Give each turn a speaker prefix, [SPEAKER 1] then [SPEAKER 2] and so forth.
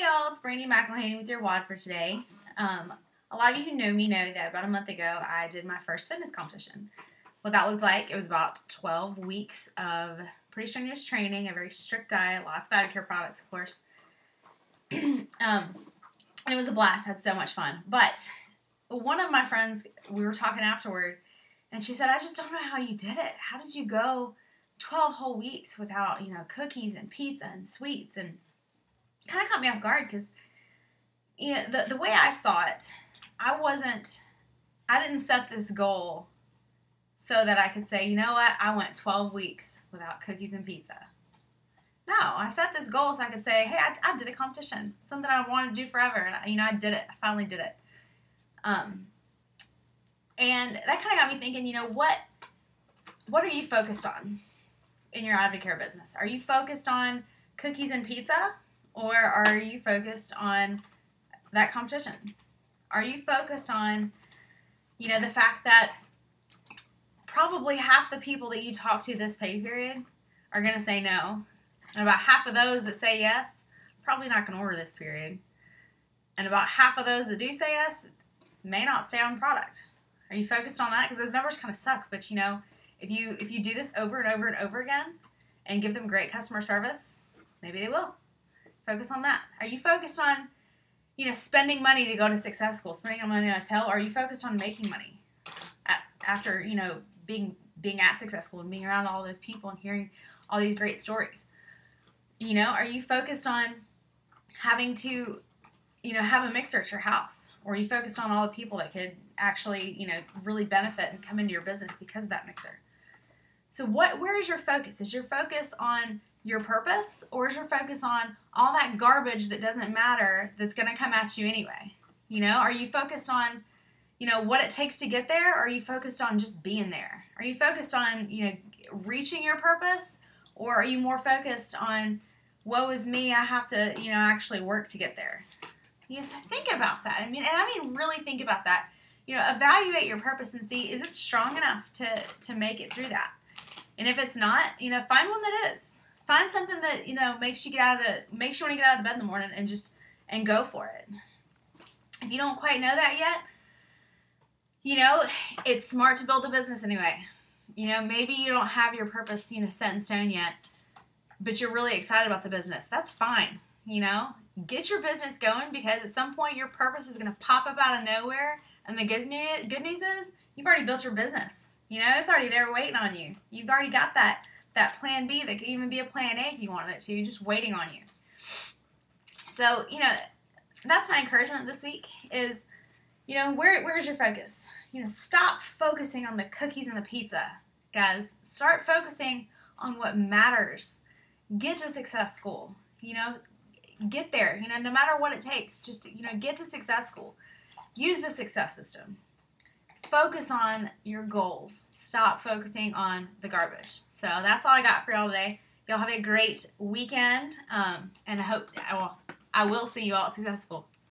[SPEAKER 1] Hey y'all, it's Brandy McElhaney with your WOD for today. Um, a lot of you who know me know that about a month ago I did my first fitness competition. What that looked like, it was about 12 weeks of pretty strenuous training, a very strict diet, lots of Advocare products, of course. um, and it was a blast. I had so much fun. But one of my friends, we were talking afterward, and she said, I just don't know how you did it. How did you go 12 whole weeks without, you know, cookies and pizza and sweets? And kind of caught me off guard because you know, the, the way I saw it, I wasn't, I didn't set this goal so that I could say, you know what, I went 12 weeks without cookies and pizza. No, I set this goal so I could say, hey, I, I did a competition, something I wanted to do forever, and I, you know, I did it. I finally did it. Um, and that kind of got me thinking, you know, what, what are you focused on in your Advocare business? Are you focused on cookies and pizza, or are you focused on that competition? Are you focused on, you know, the fact that probably half the people that you talk to this pay period are going to say no, and about half of those that say yes, probably not going to order this period, and about half of those that do say yes may not stay on product. Are you focused on that? Because those numbers kind of suck, but you know, if you if you do this over and over and over again, and give them great customer service, maybe they will. Focus on that. Are you focused on you know, spending money to go to success school, spending money on a hotel, or are you focused on making money at, after, you know, being being at success school and being around all those people and hearing all these great stories? You know, are you focused on having to, you know, have a mixer at your house? Or are you focused on all the people that could actually, you know, really benefit and come into your business because of that mixer? So what where is your focus? Is your focus on your purpose or is your focus on all that garbage that doesn't matter that's going to come at you anyway? You know are you focused on you know what it takes to get there or are you focused on just being there? Are you focused on you know reaching your purpose or are you more focused on woe is me i have to you know actually work to get there? Yes think about that. I mean and i mean really think about that. You know evaluate your purpose and see is it strong enough to to make it through that? And if it's not you know find one that is find something that you know makes you get out of the makes you want to get out of the bed in the morning and just and go for it. If you don't quite know that yet you know it's smart to build a business anyway. You know maybe you don't have your purpose you know set in stone yet but you're really excited about the business. That's fine you know? Get your business going because at some point your purpose is going to pop up out of nowhere. And the good news, good news is you've already built your business. You know it's already there waiting on you. You've already got that that plan B that could even be a plan A if you wanted it to, just waiting on you. So, you know, that's my encouragement this week is, you know, where where's your focus? You know, stop focusing on the cookies and the pizza. Guys, start focusing on what matters. Get to success school. You know, get there. You know, no matter what it takes, just you know, get to success school. Use the success system focus on your goals. Stop focusing on the garbage. So that's all I got for y'all today. Y'all have a great weekend, um, and I hope I will, I will see you all at Success School.